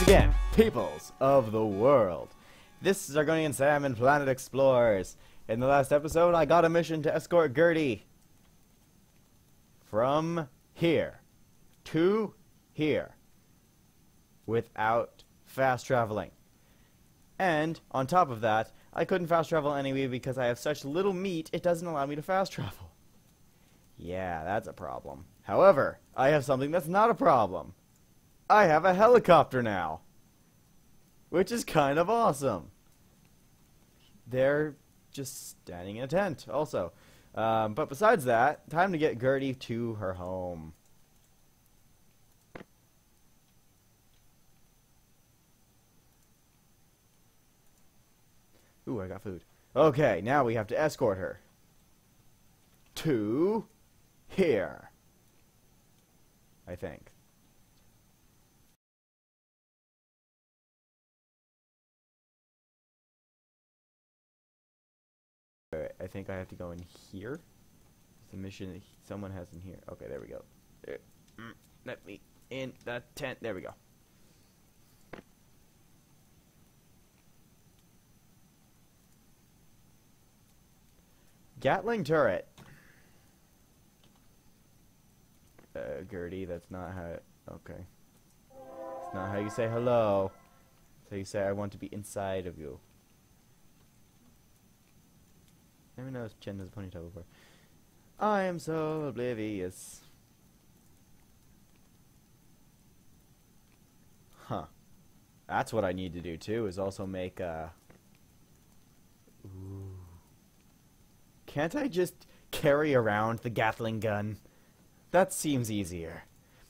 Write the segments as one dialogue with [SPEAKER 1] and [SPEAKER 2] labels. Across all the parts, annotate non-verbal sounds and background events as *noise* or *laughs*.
[SPEAKER 1] once again, peoples of the world. This is Argonian Sam and Planet Explorers. In the last episode, I got a mission to escort Gertie from here to here without fast traveling. And on top of that, I couldn't fast travel anyway because I have such little meat, it doesn't allow me to fast travel. Yeah, that's a problem. However, I have something that's not a problem. I have a helicopter now. Which is kind of awesome. They're just standing in a tent, also. Um, but besides that, time to get Gertie to her home. Ooh, I got food. Okay, now we have to escort her. To here. I think. Think I have to go in here. It's a mission that someone has in here. Okay, there we go. There. Mm, let me in the tent. There we go. Gatling turret. Uh, Gertie, that's not how. It, Okay. It's not how you say hello. So you say, I want to be inside of you. Never if Chen has a ponytail before. I am so oblivious. Huh. That's what I need to do too, is also make a... Ooh. Can't I just carry around the Gatling gun? That seems easier.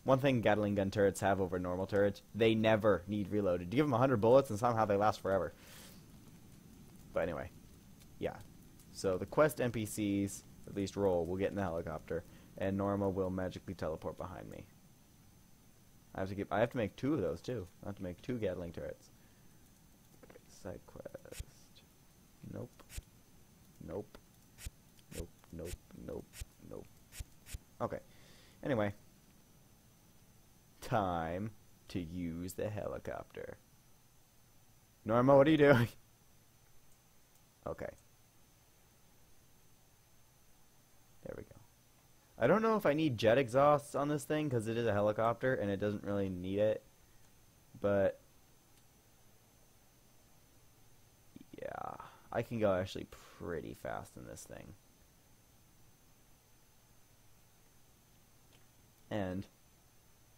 [SPEAKER 1] One thing Gatling gun turrets have over normal turrets, they never need reloaded. You give them 100 bullets and somehow they last forever. But anyway, yeah. So the quest NPCs, at least roll, will get in the helicopter, and Norma will magically teleport behind me. I have to keep. I have to make two of those too. I have to make two Gatling turrets. Side quest. Nope. Nope. Nope. Nope. Nope. Nope. Okay. Anyway. Time to use the helicopter. Norma, what are you doing? *laughs* Okay. There we go. I don't know if I need jet exhausts on this thing because it is a helicopter and it doesn't really need it. But yeah, I can go actually pretty fast in this thing. And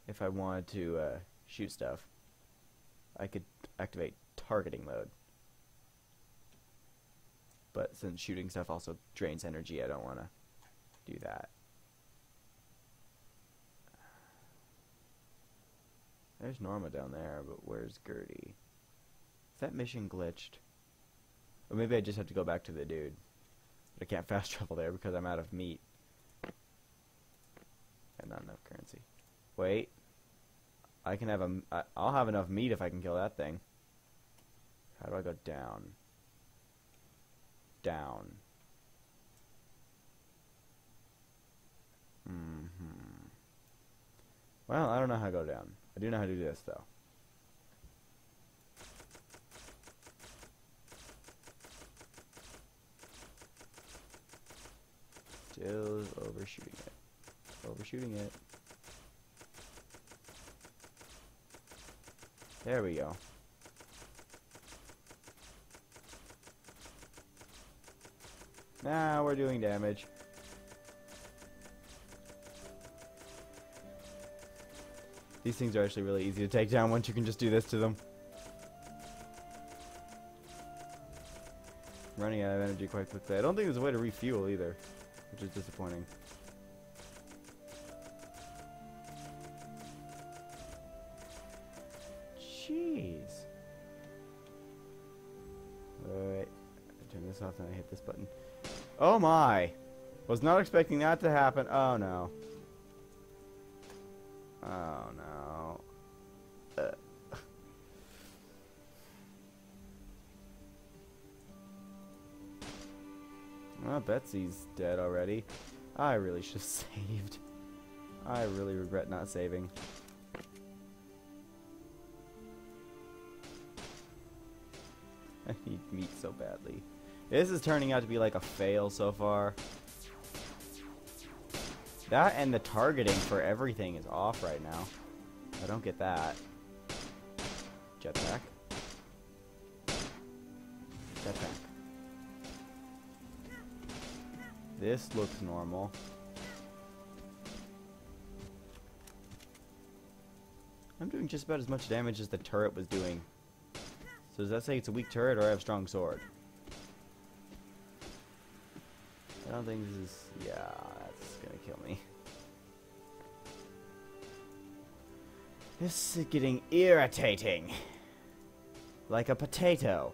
[SPEAKER 1] if I wanted to uh, shoot stuff, I could activate targeting mode. But since shooting stuff also drains energy, I don't want to do that. There's Norma down there, but where's Gertie? Is that mission glitched? Or maybe I just have to go back to the dude. But I can't *laughs* fast travel there because I'm out of meat. And not enough currency. Wait. I can have a... I'll have enough meat if I can kill that thing. How do I go down? Down. Mm hmm Well, I don't know how to go down. I do know how to do this, though. Still overshooting it. Overshooting it. There we go. Now we're doing damage. These things are actually really easy to take down once you can just do this to them. running out of energy quite quickly. I don't think there's a way to refuel either, which is disappointing. Jeez. I turn this off and I hit this button. Oh my! Was not expecting that to happen. Oh no. Oh no. Uh. Betsy's dead already. I really should have *laughs* saved. I really regret not saving. I need meat so badly. This is turning out to be like a fail so far. That and the targeting for everything is off right now. I don't get that. Jetpack. Jetpack. This looks normal. I'm doing just about as much damage as the turret was doing. So does that say it's a weak turret or I have strong sword? I don't think this is... Yeah, gonna kill me. This is getting irritating. Like a potato.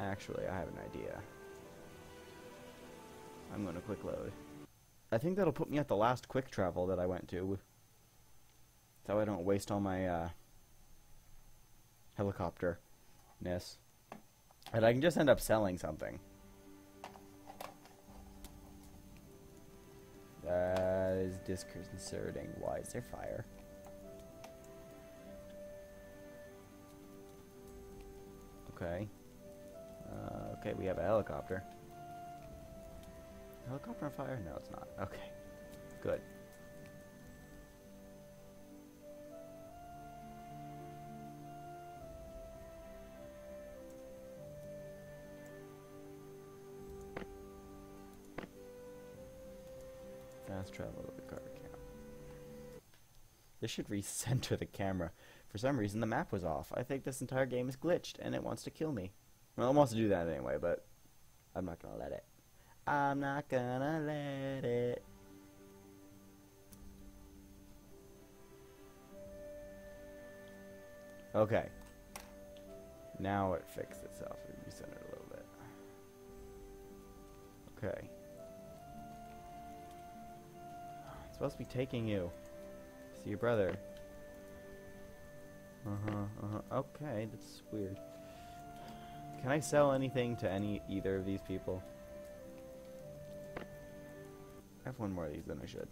[SPEAKER 1] Actually, I have an idea. I'm going to quick load. I think that'll put me at the last quick travel that I went to. So I don't waste all my uh, helicopter-ness. And I can just end up selling something. That is disconcerting. Why is there fire? Okay. Uh, okay, we have a helicopter. Helicopter on fire? No, it's not. Okay. Good. Fast travel to the car camp. This should recenter the camera. For some reason, the map was off. I think this entire game is glitched, and it wants to kill me. Well, it wants to do that anyway, but I'm not gonna let it. I'm not gonna let it. Okay. Now it fixed itself. It recentered a little bit. Okay. It's supposed to be taking you. See your brother. Uh-huh, uh-huh. Okay, that's weird. Can I sell anything to any either of these people? I have one more of these than I should.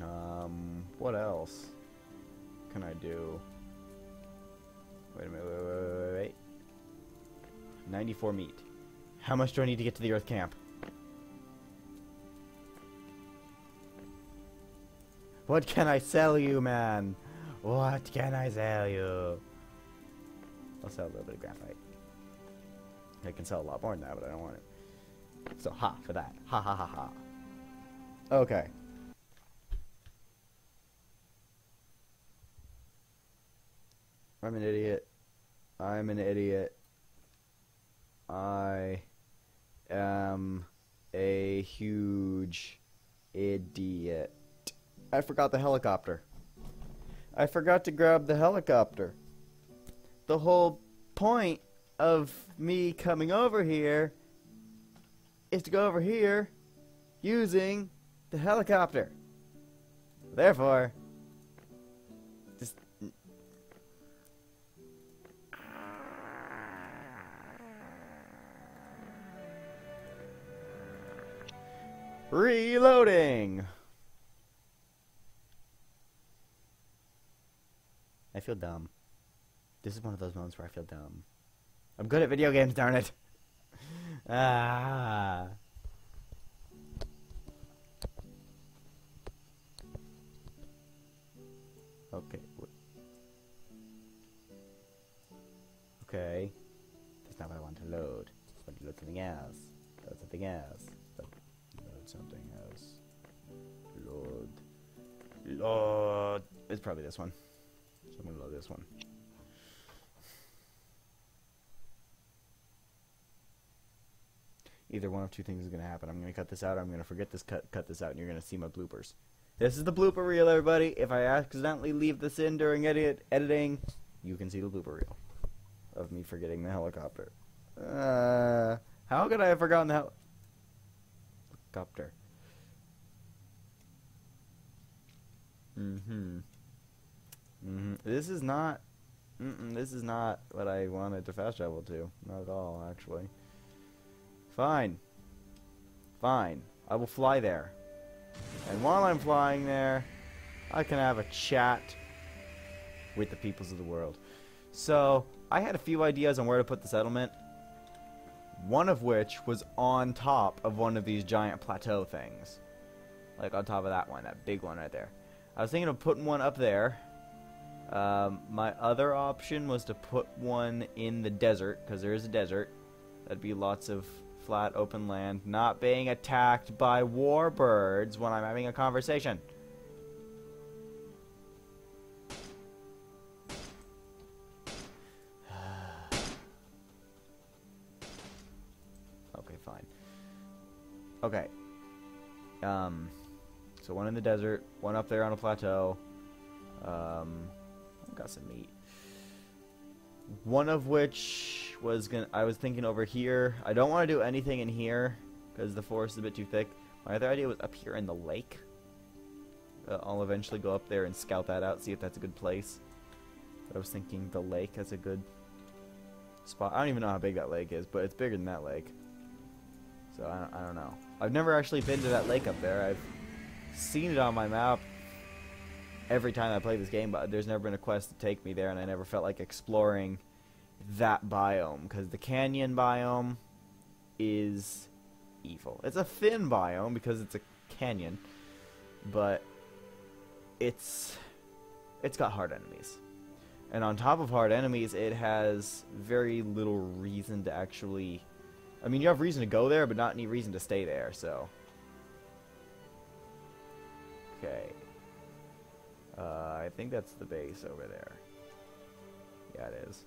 [SPEAKER 1] Um, what else can I do? Wait a minute, wait, wait, wait, wait, wait. 94 meat. How much do I need to get to the Earth camp? What can I sell you, man? What can I sell you? I'll sell a little bit of graphite. I can sell a lot more than that, but I don't want it. So, ha, for that. Ha ha ha ha. Okay. I'm an idiot. I'm an idiot. I am a huge idiot. I forgot the helicopter. I forgot to grab the helicopter. The whole point of me coming over here is to go over here using the helicopter. Therefore, just reloading. I feel dumb. This is one of those moments where I feel dumb. I'm good at video games, darn it. ah. Okay. Okay. That's not what I want to load. I want to load something else. Load something else. Load something else. Load. Load. It's probably this one. So I'm gonna load this one. Either one of two things is gonna happen. I'm gonna cut this out. I'm gonna forget this. Cut cut this out, and you're gonna see my bloopers. This is the blooper reel, everybody. If I accidentally leave this in during edit editing, you can see the blooper reel of me forgetting the helicopter. Uh, how could I have forgotten the hel helicopter? Mm-hmm. hmm This is not. Mm-mm, this is not what I wanted to fast travel to. Not at all, actually. Fine. Fine. I will fly there. And while I'm flying there, I can have a chat with the peoples of the world. So, I had a few ideas on where to put the settlement. One of which was on top of one of these giant plateau things. Like on top of that one, that big one right there. I was thinking of putting one up there. Um, my other option was to put one in the desert, because there is a desert. That'd be lots of flat open land, not being attacked by warbirds when I'm having a conversation. *sighs* okay, fine. Okay. Um, so one in the desert, one up there on a plateau. Um, got some meat. One of which was gonna. I was thinking over here. I don't want to do anything in here because the forest is a bit too thick. My other idea was up here in the lake. Uh, I'll eventually go up there and scout that out, see if that's a good place. But I was thinking the lake as a good spot. I don't even know how big that lake is, but it's bigger than that lake. So I don't, I don't know. I've never actually been to that lake up there. I've seen it on my map every time I play this game, but there's never been a quest to take me there, and I never felt like exploring that biome because the canyon biome is evil. It's a thin biome because it's a canyon, but it's it's got hard enemies. And on top of hard enemies, it has very little reason to actually I mean, you have reason to go there, but not any reason to stay there, so Okay. Uh, I think that's the base over there. Yeah, it is.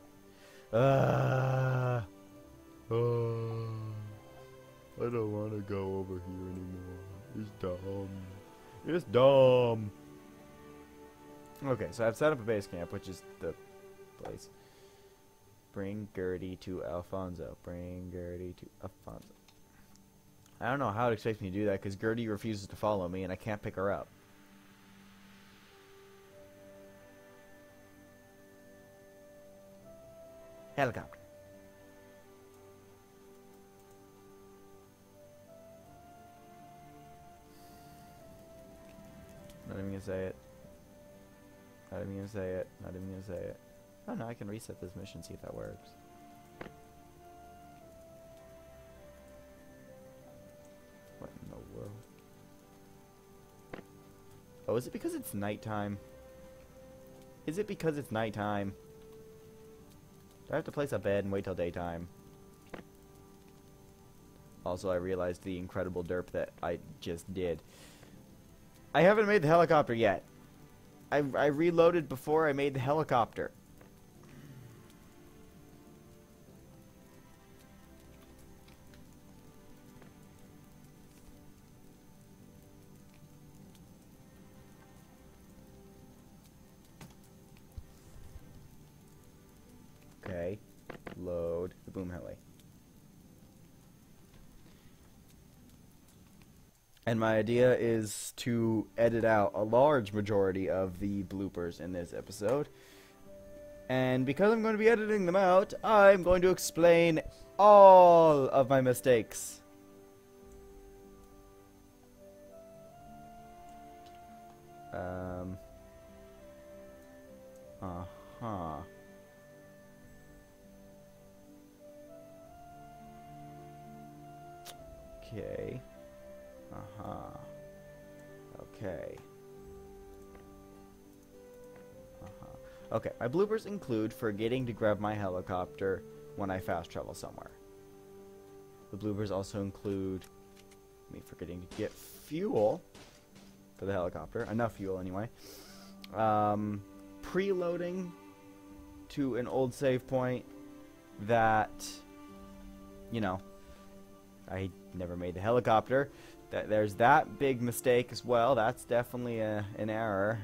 [SPEAKER 1] Uh, uh, I don't want to go over here anymore. It's dumb. It's dumb. Okay, so I've set up a base camp, which is the place. Bring Gertie to Alfonso. Bring Gertie to Alfonso. I don't know how it expects me to do that because Gertie refuses to follow me and I can't pick her up. Helicopter. Not even gonna say it. Not even gonna say it. Not even gonna say it. Oh no, I can reset this mission, see if that works. What in the world? Oh, is it because it's nighttime? Is it because it's nighttime? Do I have to place a bed and wait till daytime? Also, I realized the incredible derp that I just did. I haven't made the helicopter yet. I, I reloaded before I made the helicopter. And my idea is to edit out a large majority of the bloopers in this episode. And because I'm going to be editing them out, I'm going to explain all of my mistakes. Um. Uh Okay. Uh-huh. Okay. Uh-huh. Okay, my bloopers include forgetting to grab my helicopter when I fast travel somewhere. The bloopers also include me forgetting to get fuel for the helicopter. Enough fuel, anyway. Um, preloading to an old save point that, you know, I never made the helicopter. That there's that big mistake as well. That's definitely a, an error.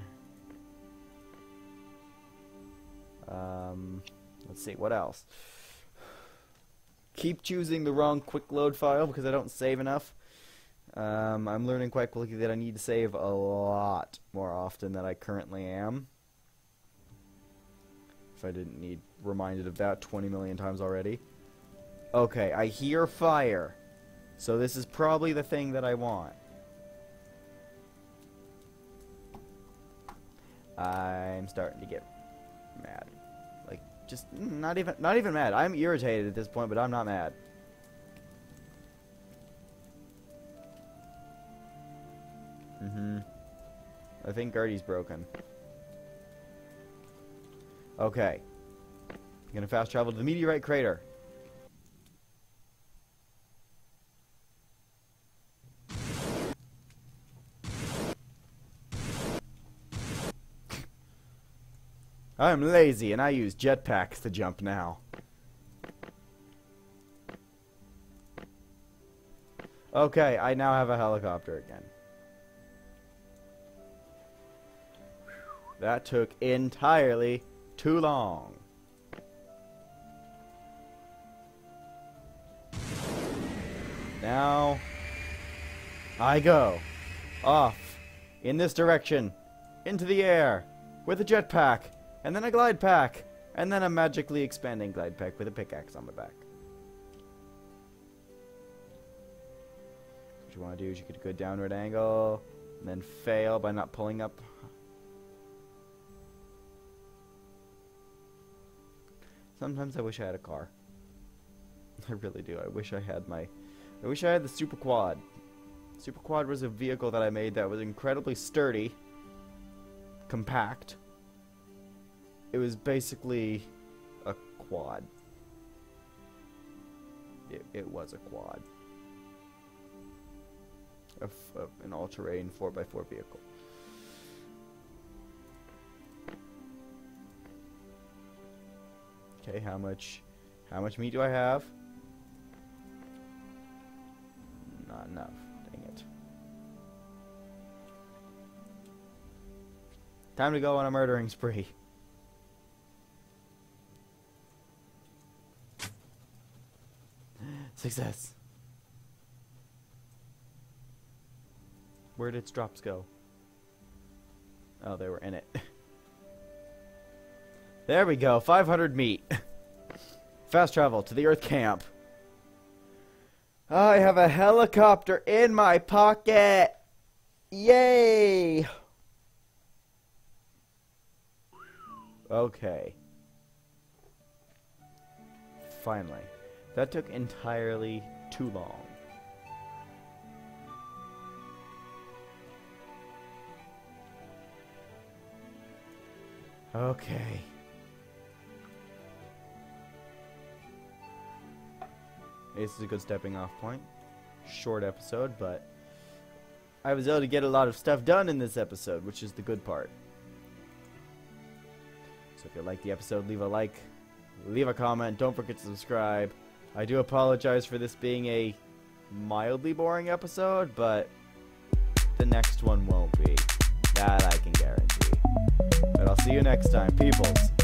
[SPEAKER 1] Um, let's see what else. Keep choosing the wrong quick load file because I don't save enough. Um, I'm learning quite quickly that I need to save a lot more often than I currently am. If I didn't need reminded of that 20 million times already. Okay, I hear fire. So this is probably the thing that I want. I'm starting to get mad. Like just not even not even mad. I'm irritated at this point, but I'm not mad. Mm-hmm. I think Gertie's broken. Okay. I'm gonna fast travel to the meteorite crater. I'm lazy and I use jetpacks to jump now. Okay, I now have a helicopter again. That took entirely too long. Now, I go. Off. In this direction. Into the air. With a jetpack. And then a glide pack. And then a magically expanding glide pack with a pickaxe on the back. What you want to do is you get a good downward angle. And then fail by not pulling up Sometimes I wish I had a car. *laughs* I really do. I wish I had my... I wish I had the Super Quad. Super Quad was a vehicle that I made that was incredibly sturdy, compact. It was basically a quad. It, it was a quad. An all-terrain 4x4 vehicle. Okay, how much how much meat do I have? Not enough. Dang it. Time to go on a murdering spree. Success. Where did its drops go? Oh, they were in it. *laughs* There we go. 500 meat. *laughs* Fast travel to the Earth camp. I have a helicopter in my pocket. Yay! Okay. Finally. That took entirely too long. Okay. This is a good stepping off point. Short episode, but I was able to get a lot of stuff done in this episode, which is the good part. So if you like the episode, leave a like, leave a comment, don't forget to subscribe. I do apologize for this being a mildly boring episode, but the next one won't be. That I can guarantee. But I'll see you next time, peoples.